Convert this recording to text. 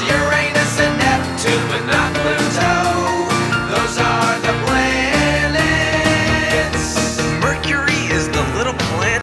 Yeah.